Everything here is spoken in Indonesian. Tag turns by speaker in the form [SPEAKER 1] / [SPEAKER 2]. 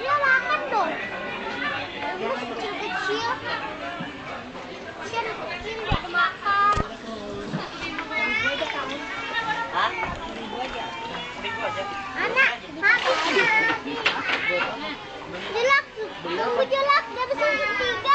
[SPEAKER 1] Iya makan dong. Bagus kecil-kecil. Kecil-kecil nggak makan.
[SPEAKER 2] Hah? Ribu aja. Aja.
[SPEAKER 1] Anak. Jelak, aku jelak, dia bisa ketiga.